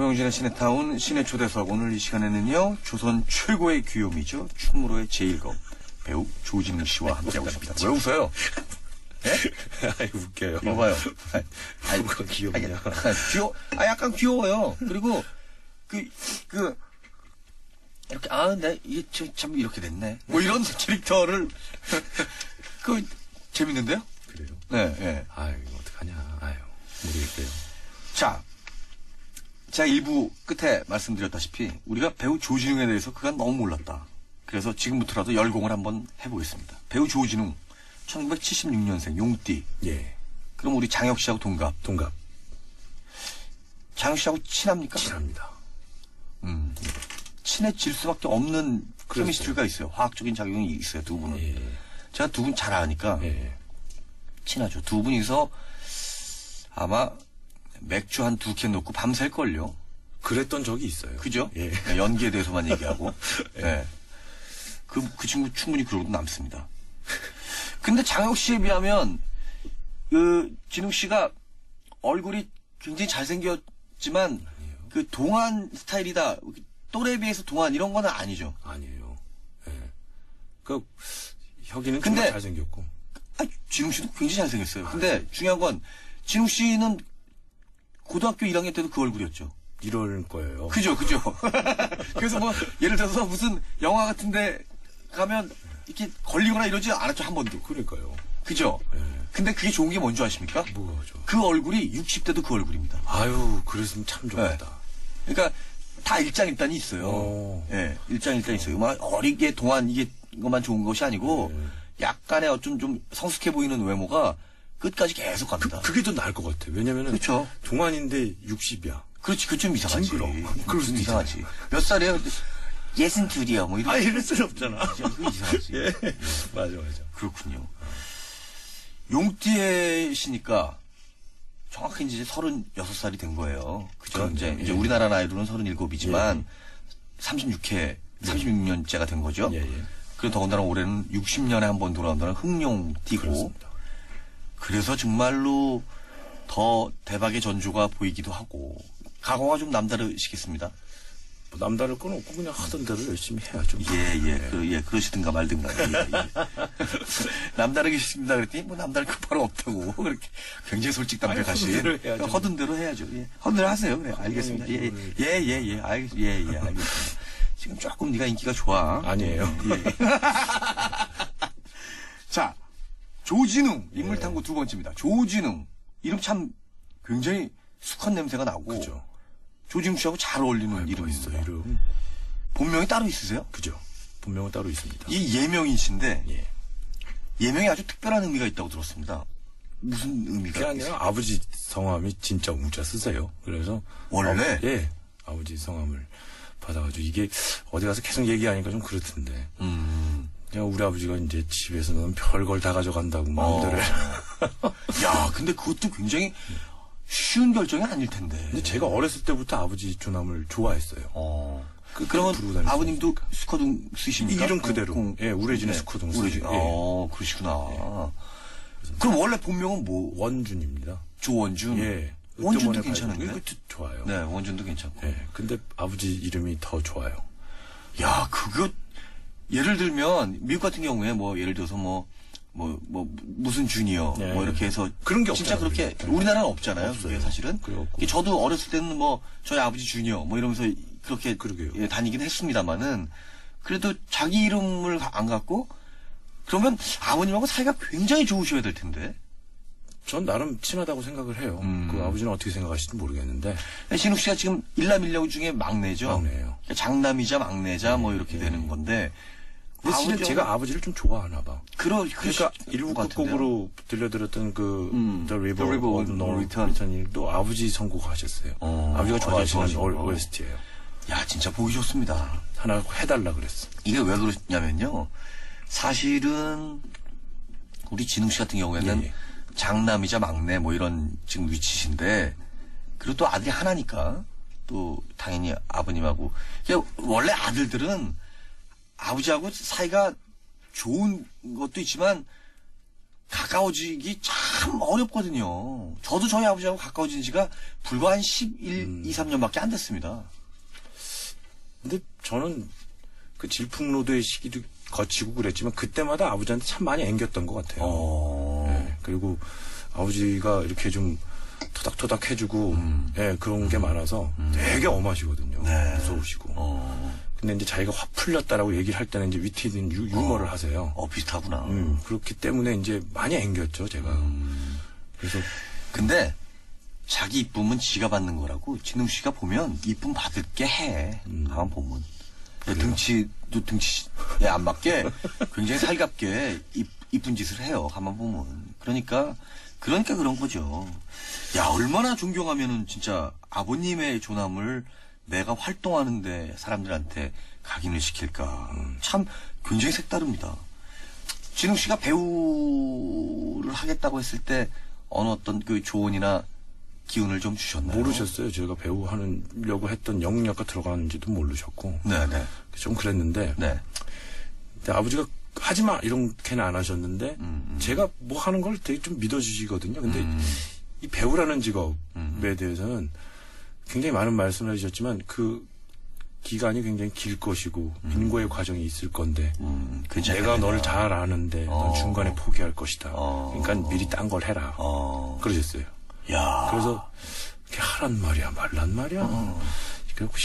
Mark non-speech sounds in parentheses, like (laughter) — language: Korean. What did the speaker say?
고영진의 시네타운 시내 초대석 오늘 이 시간에는요 조선 최고의 귀요미죠 충무로의 제일검 배우 조진웅 씨와 함께하고 있습니다. 왜 웃어요? 예? (laughs) 아이, 웃겨요. 봐봐요. 아, 뭐가 귀엽냐. 아, 귀여, 아 약간 귀여워요. 그리고 그 그 이렇게 아, 네 이게 저- 참 이렇게 됐네. 뭐 이런 캐릭터를 그 재밌는데요? 그래요? 네, 네. 아유, 이거 어떡하냐. 아유, 모르겠어요. 자, 제가 일부 끝에 말씀드렸다시피 우리가 배우 조진웅에 대해서 그간 너무 몰랐다. 그래서 지금부터라도 열공을 한번 해보겠습니다. 배우 조진웅, 1976년생 용띠. 예. 그럼 우리 장혁 씨하고 동갑. 동갑. 장혁 씨하고 친합니까? 친합니다. 음. 친해질 수밖에 없는 그렇죠. 케미스트리가 있어요. 화학적인 작용이 있어요, 두 분은. 예. 제가 두 분 잘 아니까 예. 친하죠. 두 분이서 아마 맥주 한 두캔 놓고 밤샐걸요. 그랬던 적이 있어요. 그죠? 예. 연기에 대해서만 얘기하고. (laughs) 예. 그, 그 친구 충분히 그러고도 남습니다. 근데 장혁 씨에 비하면, 그, 진욱 씨가 얼굴이 굉장히 잘생겼지만, 그 동안 스타일이다. 또래에 비해서 동안 이런 거는 아니죠. 아니에요. 예. 그, 혁이는 근데- 잘생겼고. 아, 진욱 씨도 굉장히 잘생겼어요. 근데 중요한 건, 진욱 씨는 고등학교 1학년 때도 그 얼굴이었죠. 이럴 거예요. 그죠, 그죠. (laughs) 그래서 뭐, 예를 들어서 무슨 영화 같은데 가면 이렇게 걸리거나 이러지 않았죠, 한 번도. 그러니까요. 그죠? 예. 근데 그게 좋은 게 뭔지 아십니까? 뭐가죠? 그 얼굴이 60대도 그 얼굴입니다. 아유, 그랬으면 참 좋겠다. 그러니까 다 일장일단이 있어요. 오. 예, 일장일단이 있어요. 막 어리게 동안 이게 것만 좋은 것이 아니고 약간의 어좀 좀 성숙해 보이는 외모가 끝까지 계속 갑니다. 그 게 더 나을 것 같아. 왜냐면은. 그쵸. 동안인데 60이야. 그렇지, 그좀 이상하지. 징그러. 그럴 수 이상하지. 몇 살이에요? 예순 둘이요. 뭐 이런. 아, 이럴 순 없잖아. 이거 이상하지. (laughs) 예. 맞아, 맞아. 그렇군요. 용띠에시니까 정확히 이제 36살이 된 거예요. 그죠? 그럼요. 이제, 이제 예. 우리나라 나이로는 37이지만 36회, 36년째가 된 거죠. 예, 예. 그리고 더군다나 올해는 60년에 한 번 돌아온다는 흑룡띠고 그렇습니다. 그래서 정말로 더 대박의 전조가 보이기도 하고 각오가 좀 남다르시겠습니다. 뭐 남다를 건 없고 그냥 하던 대로 열심히 해야죠. 예, 예, 그, 예, 그러시든가 말든가. 예, 예. (laughs) 남다르겠습니다. 그랬더니, 뭐, 남다를 그 바로 없다고. (laughs) 그렇게 굉장히 솔직담백하신. 허든 대로 해야죠. 예. 허든 대로 하세요. 그래, 알겠습니다. 예, 예, 예, 예, 예, 알겠, 예, 예, 알겠습니다. 지금 조금 네가 인기가 좋아. 아니에요. 예. (laughs) 자, 조진웅, 인물탐구 두 번째입니다. 조진웅. 이름 참 굉장히 수컷 냄새가 나고. 그죠. 조진웅 씨하고 잘 어울리는 있어요, 이름입니다. 이름. 본명이 따로 있으세요? 그죠. 본명은 따로 있습니다. 이 예명이신데 예. 예명이 아주 특별한 의미가 있다고 들었습니다. 무슨 의미가? 그게 아니라 아버지 성함이 진짜 웅자 쓰세요. 그래서. 원래? 아, 예. 아버지 성함을 받아가지고 이게 어디 가서 계속 얘기하니까 좀 그렇던데. 음. 우리 아버지가 이제 집에서 는 별걸 다 가져간다고 마음대로 해. 야, 근데 그것도 굉장히 쉬운 결정이 아닐 텐데. 근데 제가 어렸을 때부터 아버지 조남을 좋아했어요. 어. 그- 그러면. 아버님도 스쿼둥 쓰십니까? 이름 그대로. 공- 예, 우레진의 네, 스쿼둥 우레진. 쓰세요. 예. 어, 그러시구나. 그럼 원래 본명은 뭐? 원준입니다. 조원준. 예. 원준도 괜찮은데. 좋아요. 네, 원준도 괜찮고. 예. 근데 아버지 이름이 더 좋아요. 야, 그거 예를 들면 미국 같은 경우에 뭐 예를 들어서 뭐 뭐, 뭐, 무슨 주니어, 예. 뭐, 이렇게 해서. 그런 게 진짜 없잖아요, 그렇게, 우리는. 우리나라는 없잖아요. 없어요. 그게 사실은. 그래갖고. 저도 어렸을 때는 뭐, 저희 아버지 주니어, 뭐 이러면서 그렇게. 그러게요. 예, 다니긴 했습니다만은. 그래도 자기 이름을 안 갖고, 그러면 아버님하고 사이가 굉장히 좋으셔야 될 텐데. 전 나름 친하다고 생각을 해요. 음. 그 아버지는 어떻게 생각하실지 모르겠는데. 신욱 씨가 지금 일남 일녀 중에 막내죠. 막내예요. 장남이자 막내자 뭐 이렇게 예. 되는 건데. 근데 실은 아버지하고- 제가 아버지를 좀 좋아하나 봐. 그러, 그러니까 일부. 끝곡으로 들려드렸던 그 음, The River, The River of No Return 도 아버지 선곡하셨어요. 어, 아버지가 아버지 좋아하시는 거. OST예요. 야, 진짜 보기 좋습니다. 하나 해달라 그랬어. 이게 왜 그러냐면요. 사실은 우리 진웅 씨 같은 경우에는 예, 예. 장남이자 막내 뭐 이런 지금 위치신데 그리고 또 아들이 하나니까 또 당연히 아버님하고 이게 원래 아들들은 아버지하고 사이가 좋은 것도 있지만 가까워지기 참 어렵거든요. 저도 저희 아버지하고 가까워진 지가 불과 한 11, 2, 3년밖에 안 됐습니다. 근데 저는 그 질풍노도의 시기도 거치고 그랬지만 그때마다 아버지한테 참 많이 앵겼던 것 같아요. 어. 예, 그리고 아버지가 이렇게 좀 토닥토닥 해주고, 예, 그런 게 많아서 되게 엄하시거든요. 네. 무서우시고. 어. 근데 이제 자기가 화 풀렸다라고 얘기를 할 때는 이제 위트 있는 유, 유머를 하세요. 어, 비슷하구나. 음, 그렇기 때문에 이제 많이 앵겼죠, 제가. 음. 그래서, 근데 자기 이쁨은 지가 받는 거라고 진웅 씨가 보면 이쁨 받을 게 해. 음. 가만 보면. 등치도 등치에 안 맞게 굉장히 살갑게 이, 이쁜 짓을 해요. 가만 보면. 그러니까 그러니까 그런 거죠. 야 얼마나 존경하면은 진짜 아버님의 존함을 내가 활동하는데 사람들한테 각인을 시킬까. 참 굉장히 색다릅니다. 진웅 씨가 배우를 하겠다고 했을 때 어느 어떤 그 조언이나 기운을 좀 주셨나요? 모르셨어요. 제가 배우 하려고 했던 영역가 들어가는지도 모르셨고. 네네. 좀 그랬는데, 네. 근데 아버지가 하지 마! 이렇게는 안 하셨는데, 음, 제가 뭐 하는 걸 되게 좀 믿어주시거든요. 근데 음. 이 배우라는 직업에 대해서는 굉장히 많은 말씀을 해주셨지만, 그 기간이 굉장히 길 것이고, 인고의 과정이 있을 건데, 음, 괜찮겠네요. 내가 너를 잘 아는데, 어. 넌 중간에 포기할 것이다. 어. 그러니까 미리 딴 걸 해라. 어. 그러셨어요. 야. 그래서, 이렇게 하란 말이야, 말란 말이야. 그래갖고